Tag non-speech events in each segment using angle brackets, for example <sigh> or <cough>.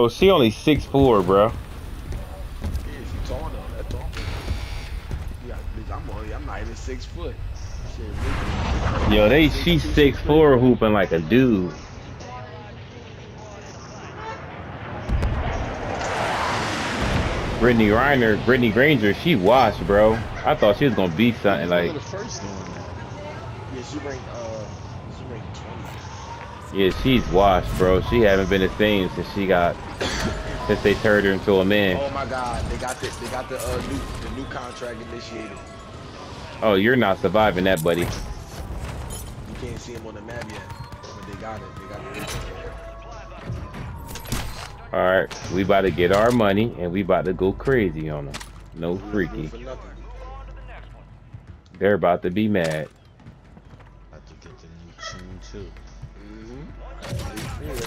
Oh, she only six four, bro. Yeah, tall though. Tall. Yeah, bitch, I'm only, I'm not even six foot. Shit. Yo, they she six four hooping like a dude. Brittany Reiner, Brittany Granger, she washed, bro. I thought she was gonna be something like. Yeah, she ranked, uh, she ranked 20. Yeah, she's washed, bro. She haven't been the same since she got, since they turned her into a man. Oh my God, they got the, they got the, uh, new, the new contract initiated. Oh, you're not surviving that, buddy. You can't see them on the map yet, but they got it. They got the All right, we about to get our money and we about to go crazy on them. No freaky. They're about to be mad. Have to get the new tune too.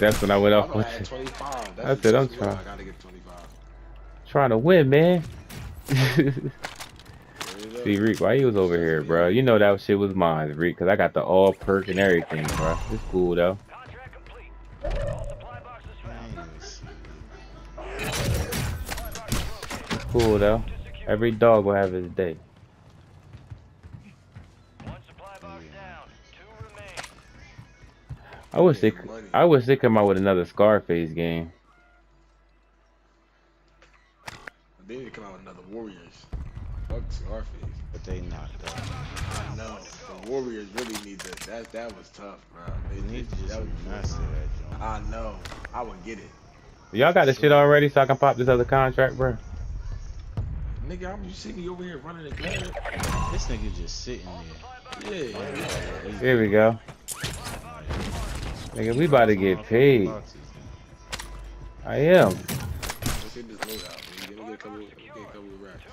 That's when I went off I'm with at you. 25. That's That's it, I'm trying. I gotta get Trying to win, man. There you go. See, Reek, why you was over here, bro? You know that shit was mine, Reek, because I got the all perk and everything, bro. It's cool, though. I ain't even see it. Cool, though. Every dog will have his day. I wish they, I wish they come out with another Scarface game. They need to come out with another Warriors. Fuck Scarface. But they knocked up. I know. The Warriors really need to. That that was tough, bro. They need to just that was- remaster that joint. I know. I would get it. Y'all got the shit already so I can pop this other contract, bro? Nigga, I'm just seeing you over here running the gun. This nigga just sitting there. Yeah. yeah. Here we go. Nigga, we about to get paid. I am. Get this load out. me get a couple. Get a couple of racks.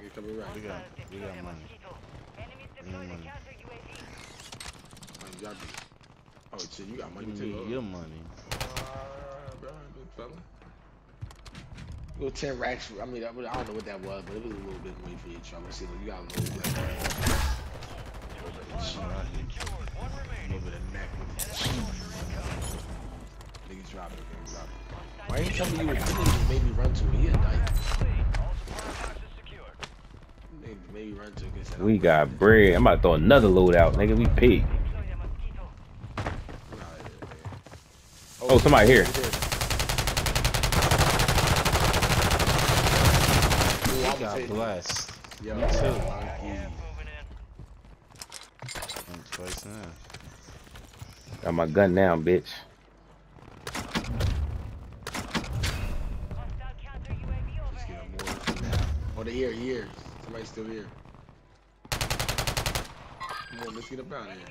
Get a couple of racks. We got, we got money. We got money. Man, y'all be- Oh shit, you got money too. your money. Little ten racks. I mean, I, don't know what that was, but it was a little bit money for your trouble. See, you got a little bit. I ain't telling you what you niggas made me run to. me and dyke. We got bread. I'm about to throw another load out, nigga. We paid. Oh, somebody here. Ooh, got blessed. Yo, Me too. Yeah. Got my gun now, bitch. Now. Oh, they here, here. Somebody's still here. Come on, let's get up out of here.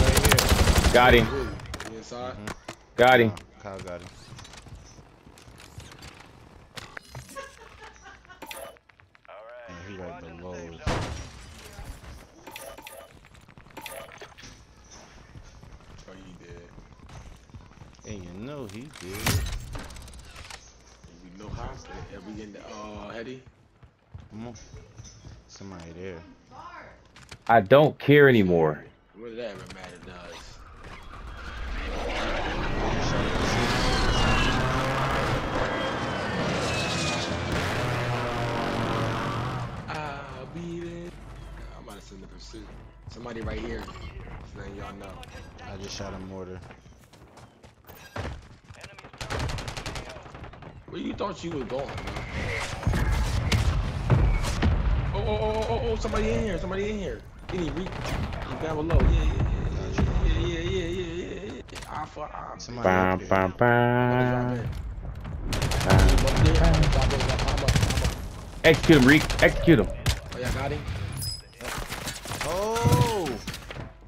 Right Got him. here. You inside? Got him. Uh, Kyle got him. Yeah, he right below us. Oh, you did. And you know he did. Are we in the, uh, on. Somebody there. I don't care anymore. What did that matter does? I'm about to send the pursuit. Somebody right here. Letting y'all know. I just shot a mortar. Where you thought you was going, bro? Oh, oh, oh, oh, oh, somebody in here. Somebody in here. Any re He's down below. Yeah, yeah, yeah, yeah, yeah, yeah, yeah, yeah, yeah. Alpha, alpha. Somebody Bam, up there. bam, bam. Execute him, Reek. Execute him. Oh, y'all got him? Oh!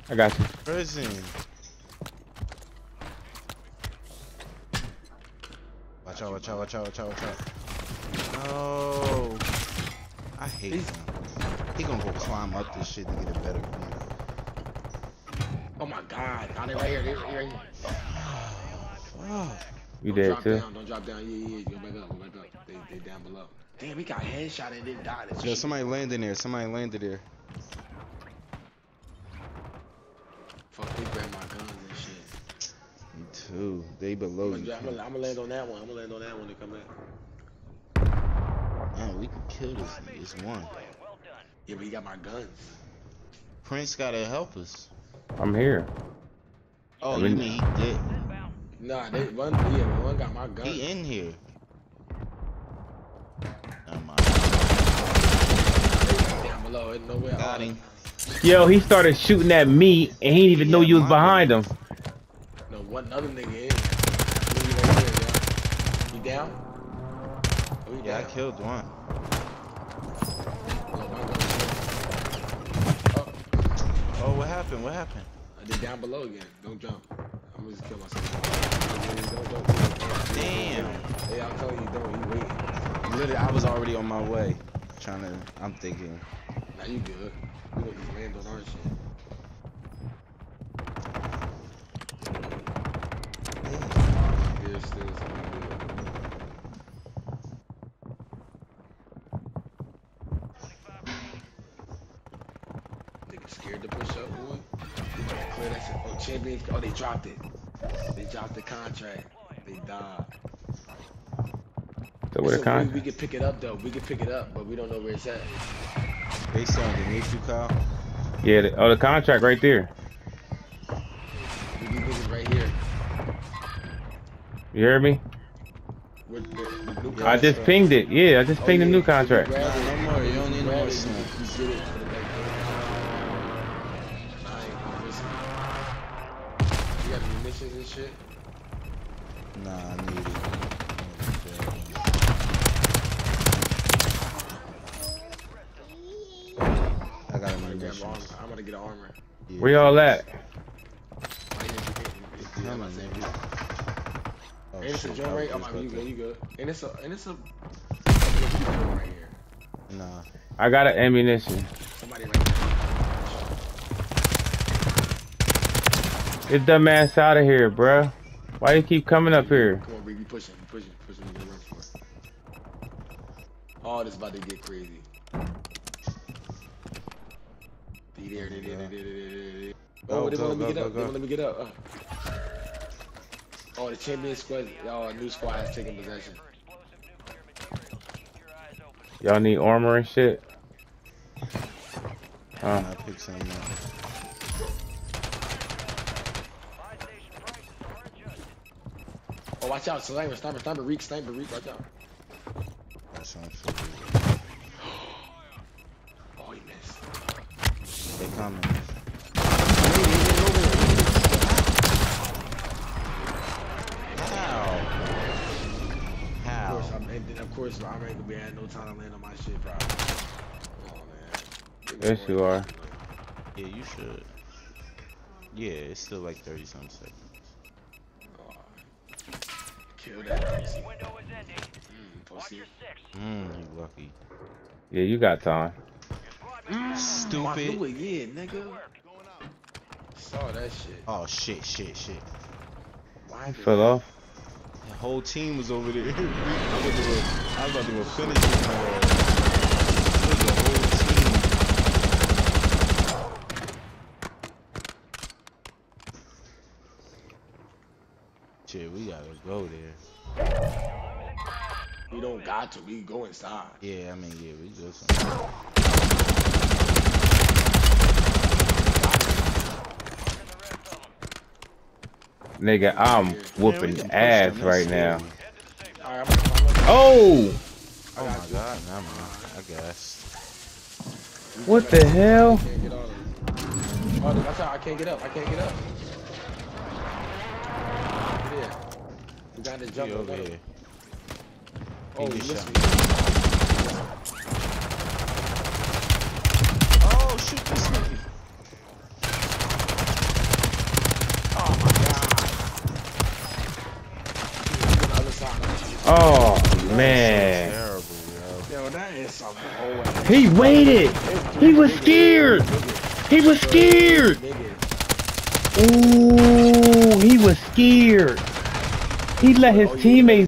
I got you. Prison. Watch out, watch out, watch out, watch out, watch out. No. I hate him. He gonna go climb up this shit to get a better view. Oh my god. Got it right here. Right here. Right here. Fuck. You Don't dead too? Down. Don't drop down. Yeah, yeah. Go back up. Go back up. They, they down below. Damn, he got headshot and didn't die. Yo, somebody landed there. Somebody landed there. Fuck, they grabbed my guns and shit. Me below I'm you. gonna, I'm gonna land on that one. I'm gonna land on that one to come back. Man, we could kill this, this one. Yeah, but he got my guns. Prince gotta help us. I'm here. Oh, oh I you mean- mean he did? Nah, they one. Yeah, one got my gun. He in here. Never mind. down below. Ain't nowhere. Got him. Yo, he started shooting at me, and he didn't even know you was my behind him. One other nigga. Nigga right here, yo. He down? Oh, Yeah, I killed one. No, my gun's down. Oh, Oh, what happened? What happened? I did down below again. Don't jump. I'm gonna just kill myself. Don't. Damn. Hey, I'm telling you, don't. You waiting. Literally, I was already on my way. Trying to, I'm thinking. Now you good. We gonna just land on our shit. Here still something good. Nigga scared to push up, boy. Clear that shit. Oh, champions. Oh, they dropped it. They dropped the contract. They died. So with So a con. we, we can pick it up though. We can pick it up, but we don't know where it's at. They still underneath you, Kyle? Yeah, the, oh, the contract right there. You hear me? With the, the new I just pinged it. Yeah, I just Oh, pinged the yeah, new contract. Nah, no more. You don't need no more it, smoke. You can get it for the back door. I ain't gonna risk it. You got munitions and shit? Nah, I need it. I got I'm gonna grab munitions. armor. I'm gonna get armor. Yeah. Where y'all at? And it's a shit, joint I right. Oh my, about you good? You good? And it's a and it's a. Somebody right here. Nah. I got an ammunition. Somebody right here. Get dumb ass out of here, bruh. Why you keep coming up here? Come on, Bree. We pushing. We pushing. Pushing. We gonna run for it. Oh, this about to get crazy. Be there. They there. They there. There. They. Go, Oh, they won't let me get up. They won't let me get up. Uh. Oh, the champion squad. Y'all, oh, new squad has taken possession. Y'all need armor and shit. Uh, I something up. Oh, watch out. Sniper, sniper, sniper, reek, sniper, reek. Watch out. That's what I'm feeling. Time to land on my shit, probably. Oh, man. Yes, you are. Yeah, you should. Yeah, it's still like 30 something seconds. Oh. Kill that pussy. Mm, pussy. Mmm, you lucky. yeah, you got time. I Stupid. knew it, yeah, nigga. Saw that shit. Oh, shit, shit, shit. Why fell off. The whole team was over there. <laughs> I was about to go, I was about to go finish his it was the whole team. Shit, we gotta go there. We don't got to. We go inside. Yeah, I mean, yeah, we go Nigga, I'm whooping can ass right now. scary. I'm I'm Oh! Oh my god, nah, man, I guess. What the hell? Can't get all of them. Oh, that's how I can't get up. I can't get up. Yeah. We got to We jump over over here. Oh, He you just missed shot me. Oh, shoot this nigga. Oh my god. He's on the other side. Oh, man. Terrible, yo. Yo, that is some He waited! He was scared! He was scared! Ooh, he was scared. He let his oh, teammates